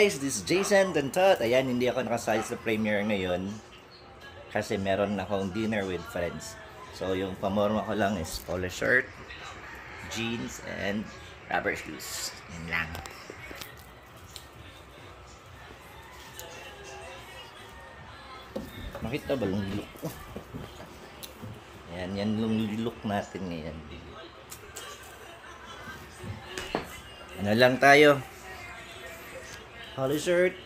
Guys, this is Jason Dantot. Ayan, hindi ako nakasali sa premiere ngayon kasi meron akong dinner with friends. So, yung pamorma ko lang is polo shirt, jeans, and rubber shoes. Yan lang. Makita ba yung look ko? Yan, yan yung look natin ngayon. Ano lang tayo? Holly shirt.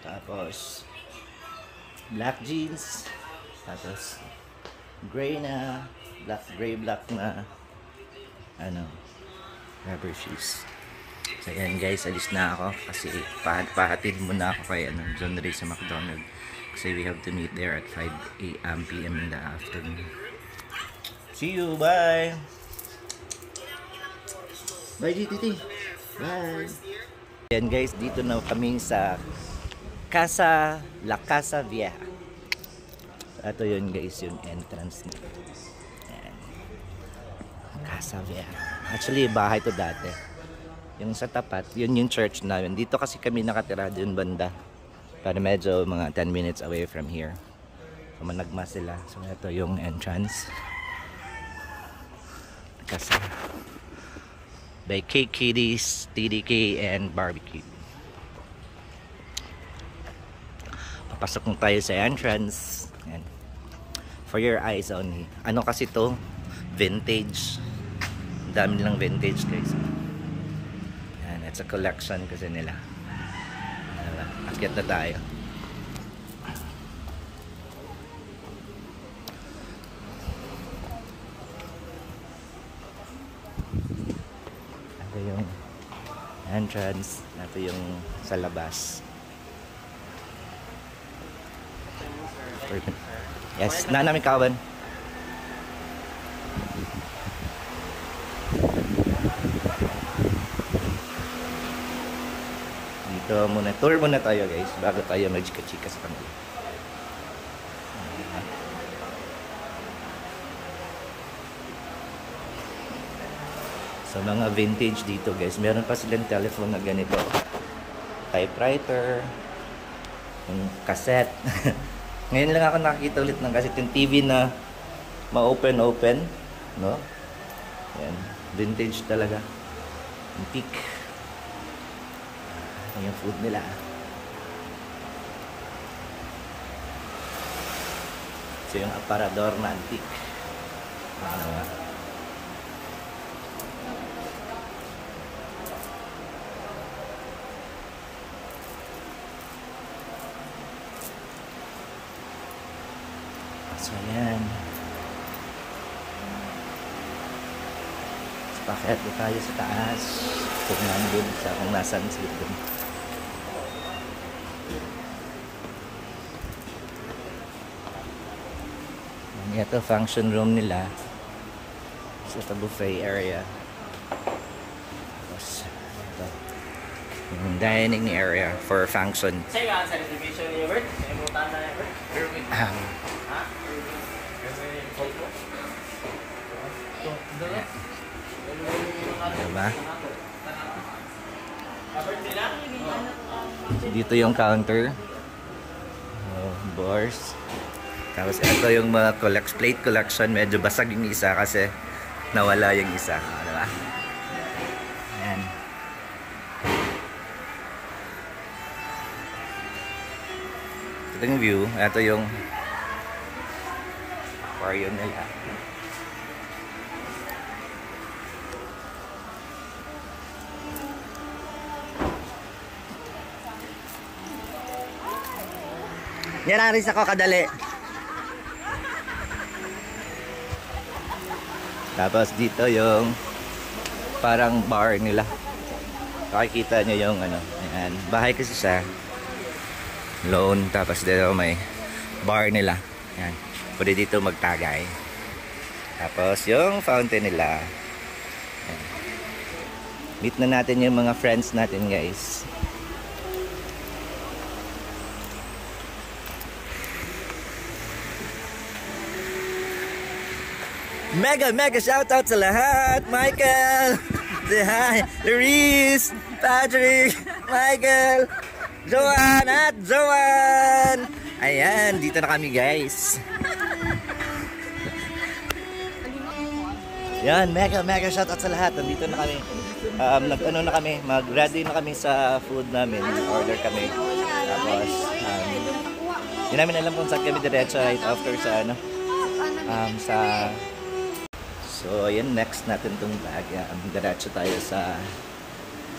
Tapos, black jeans. Tapos, gray na, black, gray, black na, ano, rubber shoes. So, yan guys, alis na ako kasi pahat pahatid muna ako kay ano, John Ray sa McDonald. Kasi we have to meet there at 5 a.m. p.m. in the afternoon. See you, bye! Bye, GTT! Bye! Yan guys, dito na kami sa Casa, La Casa Vieja. Ito yun guys, yung entrance. Yan. Casa Vieja. Actually, bahay to dati. Yung sa tapat, yun yung church namin. Dito kasi kami nakatira dun banda. Pero medyo mga 10 minutes away from here. So managma sila. So ito yung entrance. Kasi by K Kitties, TDK, and Barbecue. Papasok na tayo sa entrance. Yan. For your eyes only. Ano kasi to? Vintage. Dami nilang vintage guys. Yan, it's a collection kasi nila. Akyat na tayo. Ito yung entrance. Ito yung sa labas. Yes, na namin kawan. Dito muna, tour muna tayo guys bago tayo mag-chika-chika sa kanila. Sa mga vintage dito guys, meron pa silang telephone na ganito. Typewriter, yung cassette. Ngayon lang ako nakakita ulit ng cassette, yung TV na ma-open-open, no? Yan, vintage talaga. Antique. Yung food nila. Ito yung aparador na antique. Ano nga? So, yan. So, pakiat na tayo sa taas. Kung nandun sa kung nasan sa likod. Ito, function room nila. Sa ito buffet area. Tapos, ito. Yung dining area for function. Sa'yo nga sa reservation ni Bert? May mutan na Bert? Um, diba? Sila? Dito yung counter. Oh, bars. Tapos ito yung mga collect, plate collection. Medyo basag yung isa kasi nawala yung isa. Diba? Ayan. Ito yung view. Ito yung aquarium nila. Yan ang rin ako kadali. Tapos dito yung parang bar nila. Makikita nyo yung ano. Ayan. Bahay kasi siya. Loan. Tapos dito may bar nila. Ayan. Pwede dito magtagay. Tapos yung fountain nila. Ayan. Meet na natin yung mga friends natin guys. Mega, mega shoutout sa lahat! Michael! Hi! Reese! Patrick! Michael! Joanne at Joanne! Ayan, dito na kami guys. Yan, mega mega shoutout sa lahat. Nandito na kami. Um, nag ano na kami, mag-ready na kami sa food namin. Order kami. Tapos, um, hindi namin alam kung saan kami diretso right after sa ano, um, sa So, ayan, next natin itong bag. Um, diretso tayo sa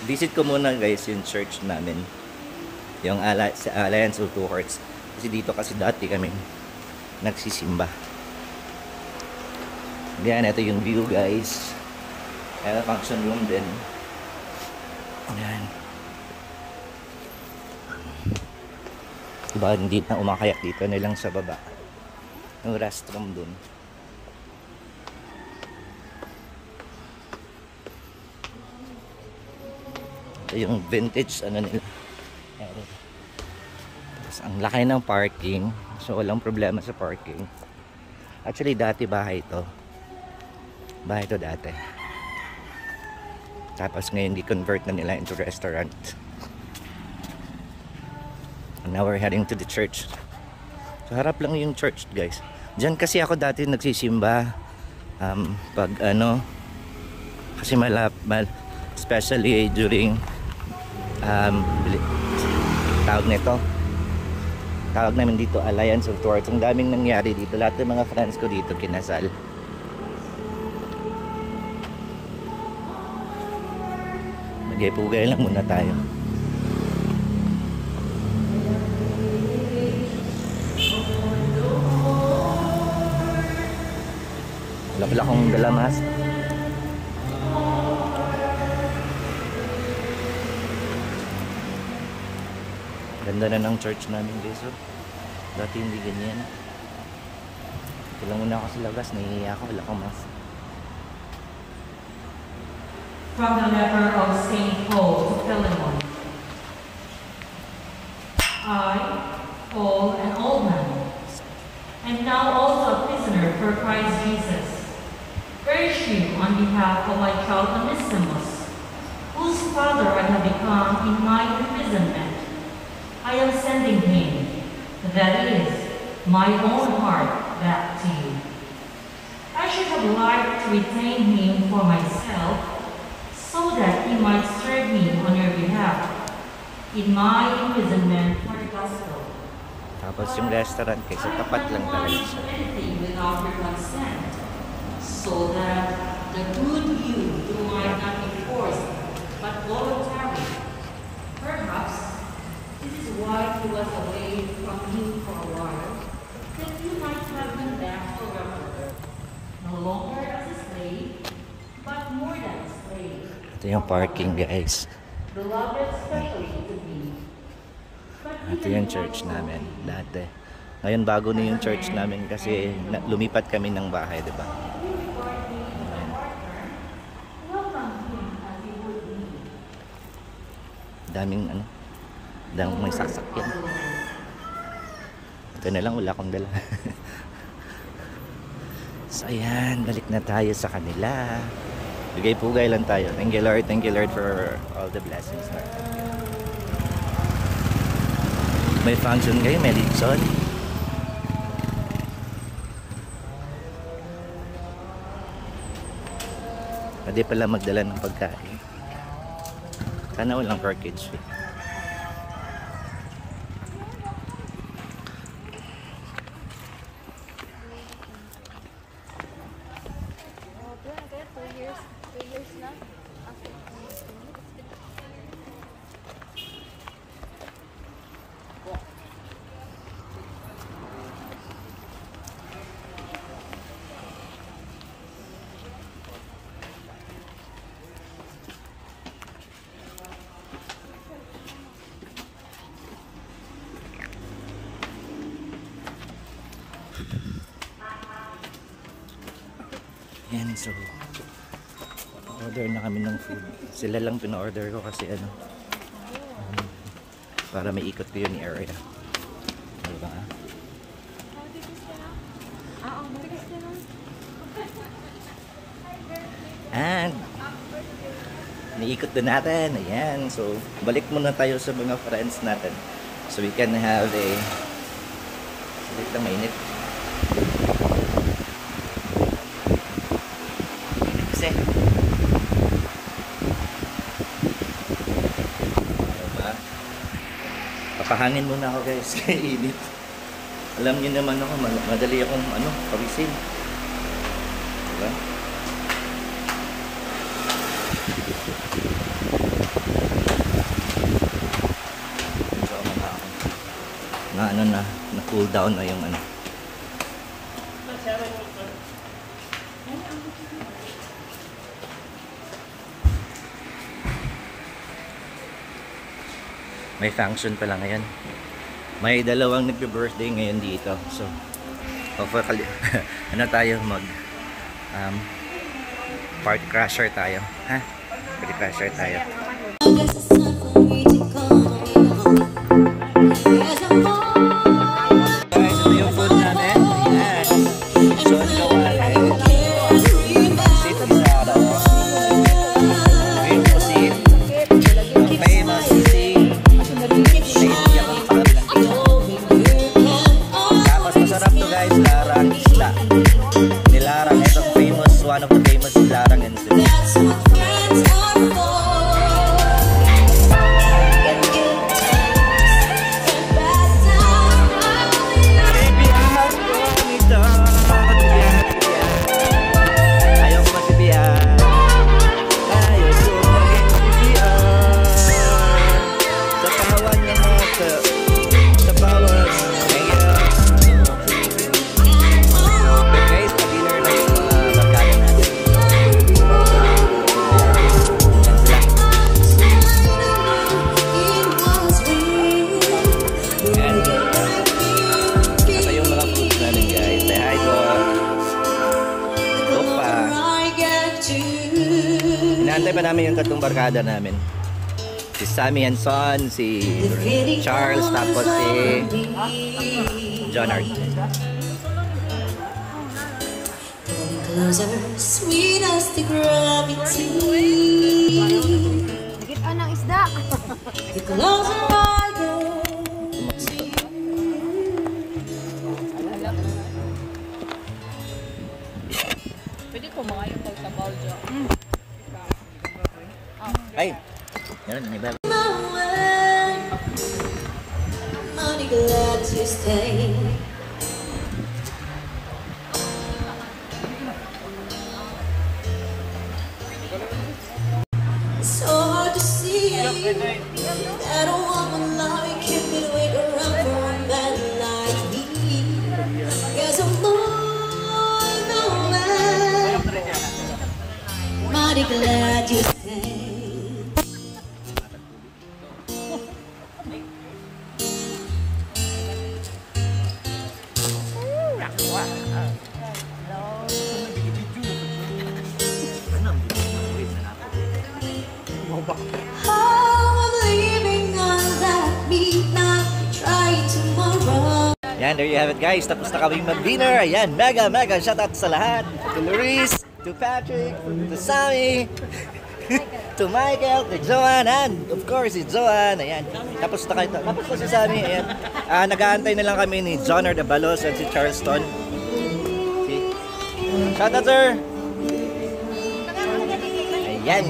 visit ko muna guys yung church namin. Yung Ala sa Alliance of Two Hearts. Kasi dito kasi dati kami nagsisimba. Yan, ito yung view guys. Ayan, function room din. Ayan. Diba, hindi na umakayak dito na lang sa baba. Yung restroom dun. Yung vintage ano nila. Ayan. Tapos ang laki ng parking. So walang problema sa parking. Actually dati bahay ito. Bahay ito dati. Tapos ngayon di-convert na nila into restaurant. And now we're heading to the church. So harap lang yung church guys. Diyan kasi ako dati nagsisimba. Um, pag ano, kasi malap, mal, especially during um, tawag nito. Tawag namin dito Alliance of Tours. Ang daming nangyari dito. Lahat ng mga friends ko dito kinasal. Magay-pugay lang muna tayo. Wala pala akong dala Ganda na ng church namin. Dati hindi ganyan. Muna ako sa labas. Nahihiya ako. Wala mask. From the letter of St. Paul to Philemon. I, Paul, an old man, and now also a prisoner for Christ Jesus, urge you on behalf of my child Onesimus, whose father I have become in my imprisonment. I am sending him, that is, my own heart, back to you. I should have liked to retain him for myself so that he might serve me on your behalf in my imprisonment for the gospel. Tapos yung restaurant kasi tapat lang talaga siya. anything without your consent, so that the good you do might not be forced, but voluntary. He was away from you for a while, that you might have him back forever, no longer as a slave, but more than a slave. Ito yung parking guys. Beloved especially to me. Ito yung church namin dati. Ngayon bago na yung church namin kasi lumipat kami ng bahay, di ba? Him he. Daming ano, daming may sasakyan. Ito na lang, wala akong dala. so ayan, balik na tayo sa kanila. Bigay-pugay lang tayo. Thank you Lord, thank you Lord for all the blessings. Lord. May function kayo, may litson. Pwede pala magdala ng pagkain. Sana walang package fee. So order na kami ng food. Sila lang pina-order ko kasi ano um, para may ikot ko yun area. Tigas ka na. And Niikot din natin. Ayan. So, balik muna tayo sa mga friends natin. So, we can have a... Wait lang, mainit. Kasi... Diba? Papahangin muna ako guys. Kaya init. Alam niyo naman ako, ma- madali akong ano, pawisin. Diba? So, mga, na ano na, na cool down na yung ano. May function pala ngayon. May dalawang nagbe-birthday ngayon dito. So, hopefully, ano tayo mag um, party crasher tayo. Ha? Party crasher tayo. Inaantay pa namin yung tatlong barkada namin. Si Sammy and Son, si Charles, tapos si John Art. Closer, sweet as the gravity. Nakita ng isda. The closer I get to you. Ay! Yan, ano ba? My mighty glad to stay. Yan, there you have it guys. Tapos na kaming mag-dinner. Ayan, mega, mega shoutout sa lahat. To Luis, to Patrick, to Sammy, to Michael, to Joanne, and of course, si Joanne. Ayan, tapos na kayo. Tapos na si Sammy. Ayan. Ah, nag-aantay na lang kami ni Johnner de Balos at si Charleston. Si Shoutout, sir! Ayan.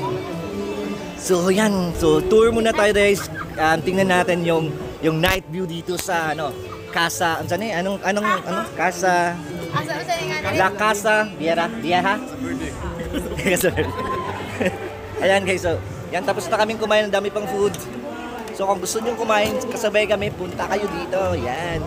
So yan, so tour muna tayo guys. Um, tingnan natin yung yung night view dito sa ano, Casa, ano eh? Anong anong ano? Casa Asa asa nga La Casa Vieja, Vieja. Ayan guys, so yan tapos na kaming kumain ng dami pang food. So kung gusto niyo kumain kasabay kami, punta kayo dito. Yan.